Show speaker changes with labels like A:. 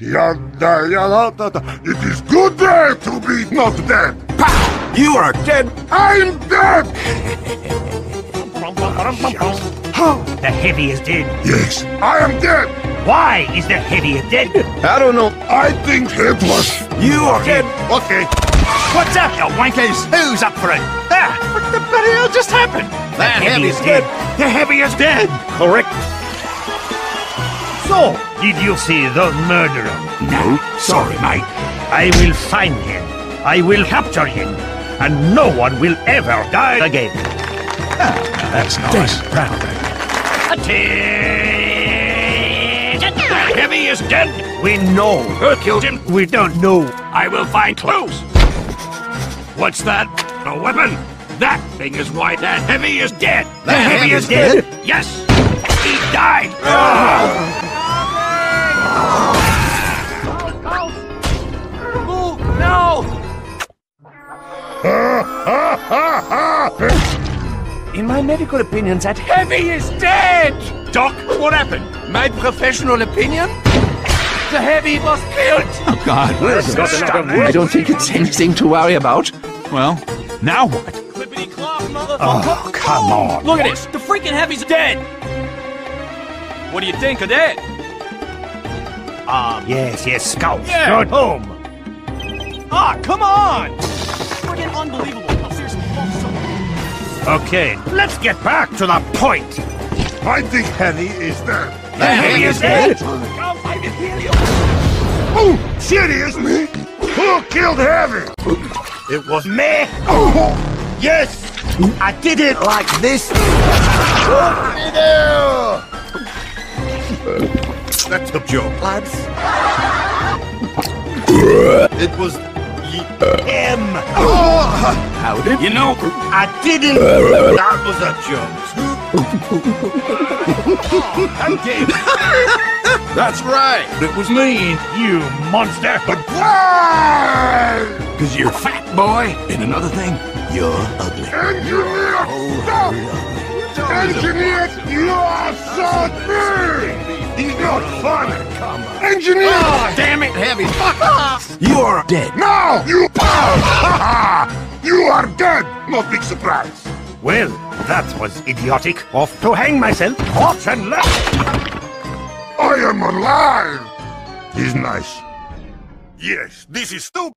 A: Yada. It is good day to be not dead.
B: Pa! You are dead!
A: I'm dead!
C: The heavy is dead.
A: Yes, I am dead.
C: Why is the heavy dead?
B: I don't know.
A: I think it was...
B: You are dead!
A: Okay,
C: What's up, you wankers? Who's up for it? Ah, what the bloody hell just happened? The heavy is dead. The heavy is dead.
B: Correct.
C: So, did you see the murderer?
B: No. Sorry, mate.
C: I will find him. I will capture him. And no one will ever die again.
B: Ah, That's nice.
C: Proud Attention! The heavy is dead. We know. Who killed him? We don't know.
D: I will find clues. What's that? A weapon? That thing is why that heavy is dead.
C: The heavy is dead.
D: Yes, he died.
E: In my medical opinion, that heavy is dead!
D: Doc, what happened?
E: My professional opinion? The heavy was killed!
B: Oh, God. I don't think it's anything to worry about. Well, now what?
E: Clippity clop, motherfucker!
C: Oh, come on.
E: Look at this! The freaking heavy's dead! What do you think of that?
C: Um, Yes, yes, Scout.
E: Yeah.
C: Go home.
E: Ah, come on!
C: Okay, let's get back to the point.
A: I think Henny is dead.
C: The heavy is dead.
E: Come find it here,
A: Oh, seriously? Who killed Heavy?
C: It was me.
A: Oh,
C: Yes, I did it like this.
A: that's the joke.
C: lads. it was him.
B: How did
D: You know,
C: I didn't. That was a joke.
D: that's right. It was me.
C: You monster.
A: But why?
D: Because you're fat, boy. And another thing, you're ugly.
A: Engineer, stop! Oh, Engineer, you are so big! He's not funny. Engineer!
D: Ah, damn it, Heavy. Fuck off.
B: You're dead.
A: Now you pow! you are dead! No big surprise.
C: Well, that was idiotic. Off to hang myself. Off and left.
A: I am alive! He's nice. Yes, this is stupid.